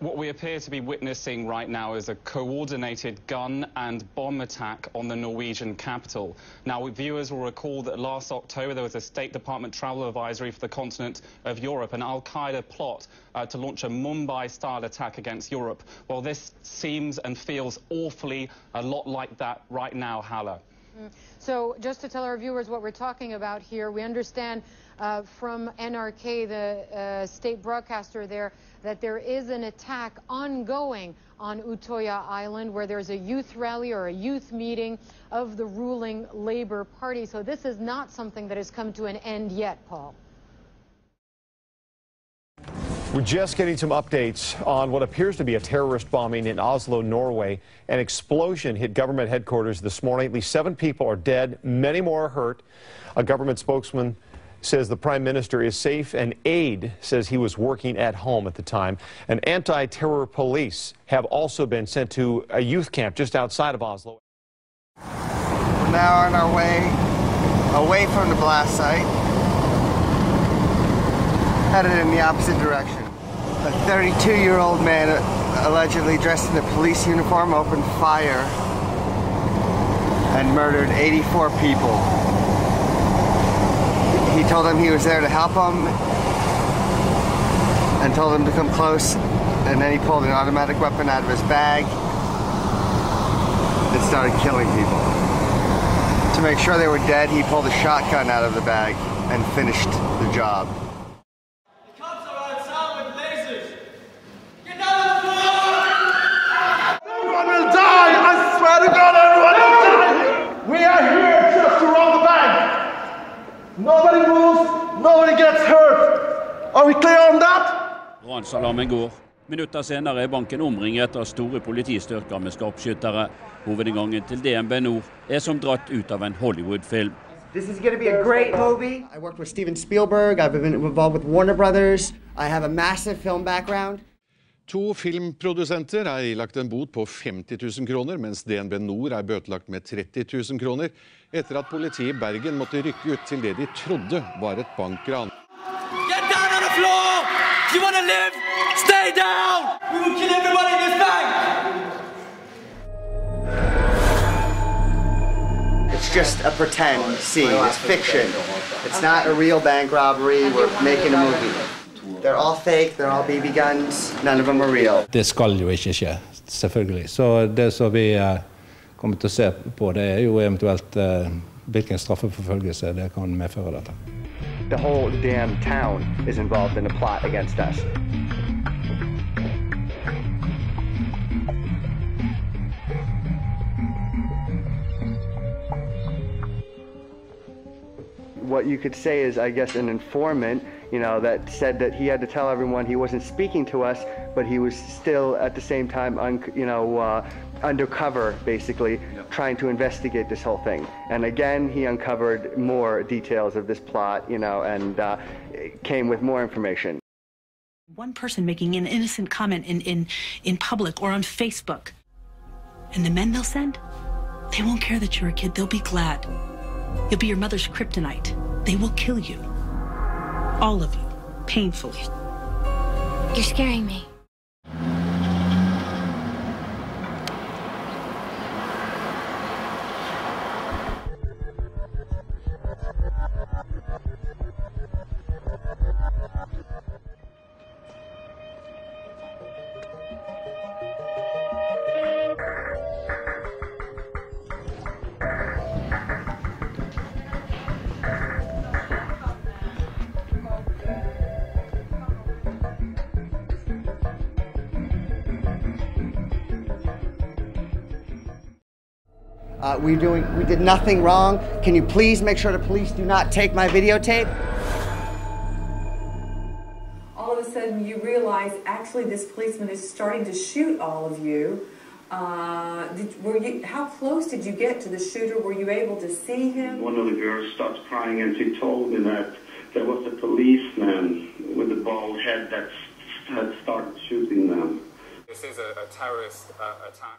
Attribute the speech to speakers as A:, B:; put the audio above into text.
A: What we appear to be witnessing right now is a coordinated gun and bomb attack on the Norwegian capital. Now, viewers will recall that last October there was a State Department travel advisory for the continent of Europe, an al-Qaeda plot uh, to launch a Mumbai-style attack against Europe. Well, this seems and feels awfully a lot like that right now, Hala.
B: Mm. So just to tell our viewers what we're talking about here, we understand uh, from NRK, the uh, state broadcaster there, that there is an attack ongoing on Utoya Island where there's a youth rally or a youth meeting of the ruling Labour Party. So this is not something that has come to an end yet, Paul.
C: We're just getting some updates on what appears to be a terrorist bombing in Oslo, Norway. An explosion hit government headquarters this morning. At least seven people are dead, many more are hurt. A government spokesman says the prime minister is safe and aide says he was working at home at the time. And anti-terror police have also been sent to a youth camp just outside of Oslo.
D: We're now on our way away from the blast site, headed in the opposite direction. A 32-year-old man allegedly dressed in a police uniform opened fire and murdered 84 people he told them he was there to help them and told them to come close and then he pulled an automatic weapon out of his bag and started killing people. To make sure they were dead, he pulled a shotgun out of the bag and finished the job.
E: Are we clear on that?
F: Ransalarmen går. Minutter senere er banken omringet av store politistyrker med skarpskyttere. Hovedinngangen til DNB Nord er som dratt ut av en Hollywood-film.
D: This is going to be a great movie. I worked with Steven Spielberg. I've been involved with Warner Brothers. I have a massive film background.
G: To filmprodusenter er ilagt en bot på 50 000 kroner, mens DNB Nor er bøtelagt med 30 000 kroner, etter at politiet i Bergen måtte rykke ut til det de trodde var et bankran. Get down on the floor! You wanna live? Stay down! We will kill everybody in this bank!
D: It's just a pretend scene. It's fiction. It's not a real bank robbery. We're making a movie. They're all fake, they're all BB guns, none of them are real.
H: Det skal jo ikke skje, selvfølgelig. Så det som vi uh, kommer til å se på, det er jo eventuelt uh, hvilken straffeforfølgelse det kan medføre dette.
D: The whole damn town is involved in a plot against us. What you could say is, I guess, an informant you know, that said that he had to tell everyone he wasn't speaking to us, but he was still at the same time, un, you know, uh, undercover, basically, yep. trying to investigate this whole thing. And again, he uncovered more details of this plot, you know, and uh, came with more information.
I: One person making an innocent comment in, in, in public or on Facebook, and the men they'll send, they won't care that you're a kid. They'll be glad. You'll be your mother's kryptonite. They will kill you. All of you, painfully.
J: You're scaring me.
D: Uh, we doing we did nothing wrong. Can you please make sure the police do not take my videotape?
K: All of a sudden, you realize actually this policeman is starting to shoot all of you. Uh, did, were you? How close did you get to the shooter? Were you able to see him?
L: One of the girls starts crying, and she told me that there was a policeman with a bald head that had started shooting them.
A: This is a, a terrorist uh, attack.